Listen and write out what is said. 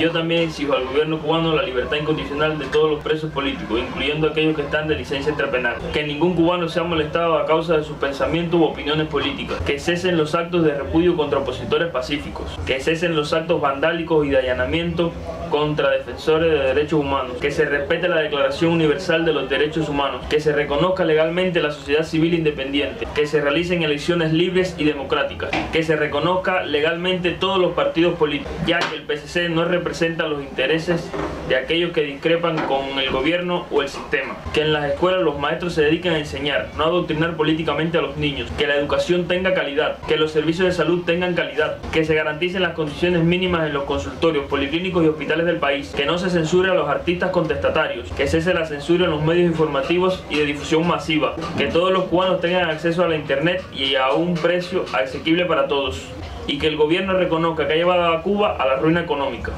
Yo también exijo al gobierno cubano la libertad incondicional de todos los presos políticos, incluyendo aquellos que están de licencia extrapenal. Que ningún cubano sea molestado a causa de sus pensamientos u opiniones políticas. Que cesen los actos de repudio contra opositores pacíficos. Que cesen los actos vandálicos y de allanamiento contra defensores de derechos humanos. Que se respete la Declaración Universal de los Derechos Humanos. Que se reconozca legalmente la sociedad civil independiente. Que se realicen elecciones libres y democráticas. Que se reconozca legalmente todos los partidos políticos, ya que el PCC no representa los intereses de aquellos que discrepan con el gobierno o el sistema. Que en las escuelas los maestros se dediquen a enseñar, no a adoctrinar políticamente a los niños. Que la educación tenga calidad. Que los servicios de salud tengan calidad. Que se garanticen las condiciones mínimas en los consultorios, policlínicos y hospitales del país. Que no se censure a los artistas contestatarios. Que cese la censura en los medios informativos y de difusión masiva. Que todos los cubanos tengan acceso a la internet y a un precio asequible para todos y que el gobierno reconozca que ha llevado a Cuba a la ruina económica.